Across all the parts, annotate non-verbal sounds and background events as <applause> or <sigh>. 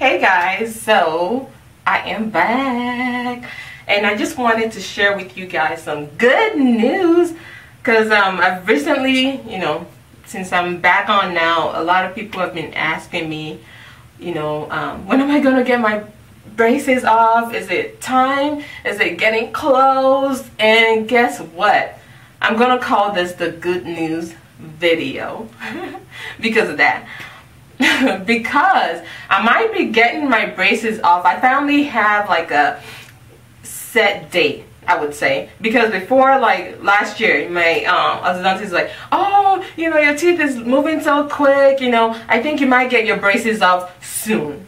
Hey guys, so I am back and I just wanted to share with you guys some good news because um, I've recently, you know, since I'm back on now, a lot of people have been asking me, you know, um, when am I going to get my braces off? Is it time? Is it getting close? And guess what? I'm going to call this the good news video <laughs> because of that. <laughs> because I might be getting my braces off. I finally have like a set date I would say. Because before like last year my um orthodontist is like oh you know your teeth is moving so quick you know. I think you might get your braces off soon.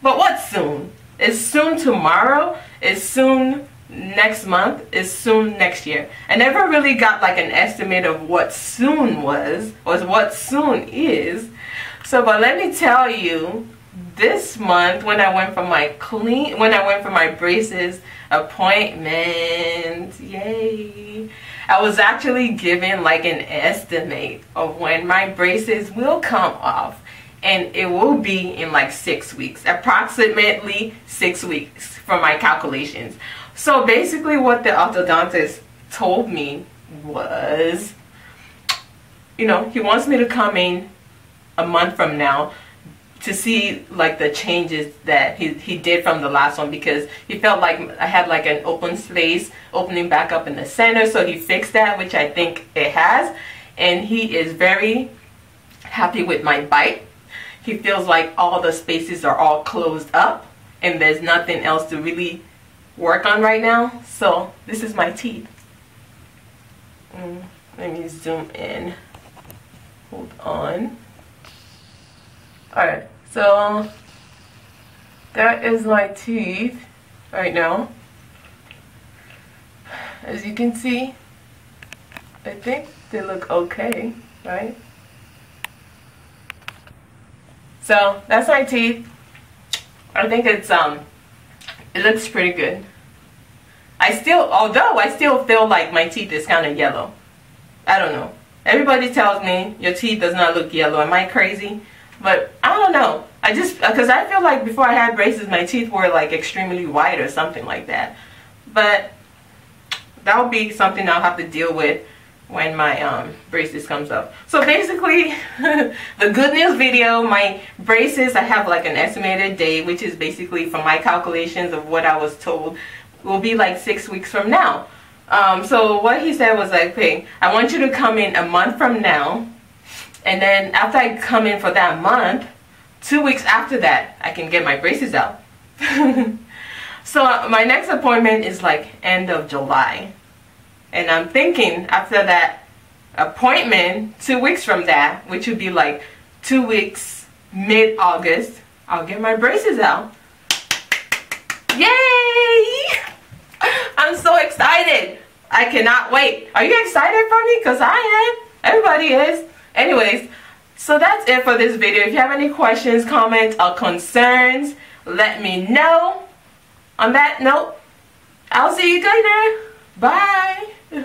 But what soon? Is soon tomorrow. Is soon next month. Is soon next year. I never really got like an estimate of what soon was or what soon is so but let me tell you this month when I went for my clean when I went for my braces appointment yay. I was actually given like an estimate of when my braces will come off and it will be in like six weeks approximately six weeks from my calculations. So basically what the orthodontist told me was you know he wants me to come in a month from now to see like the changes that he, he did from the last one because he felt like I had like an open space opening back up in the center. So he fixed that which I think it has. And he is very happy with my bite he feels like all the spaces are all closed up and there's nothing else to really work on right now. So this is my teeth mm, let me zoom in. Hold on alright so that is my teeth right now. As you can see, I think they look okay, right? So that's my teeth. I think it's um it looks pretty good. I still although I still feel like my teeth is kind of yellow. I don't know. Everybody tells me your teeth does not look yellow. Am I crazy? But don't know. I just, because I feel like before I had braces, my teeth were like extremely white or something like that. But that'll be something I'll have to deal with when my um, braces comes up. So basically, <laughs> the good news video, my braces, I have like an estimated date, which is basically from my calculations of what I was told, will be like six weeks from now. Um, so what he said was like, hey, I want you to come in a month from now and then after I come in for that month, two weeks after that, I can get my braces out. <laughs> so my next appointment is like end of July. And I'm thinking after that appointment, two weeks from that, which would be like two weeks mid-August, I'll get my braces out. Yay! <laughs> I'm so excited. I cannot wait. Are you excited for me? Because I am. Everybody is. Anyways, so that's it for this video. If you have any questions, comments, or concerns, let me know. On that note, I'll see you later. Bye. <laughs>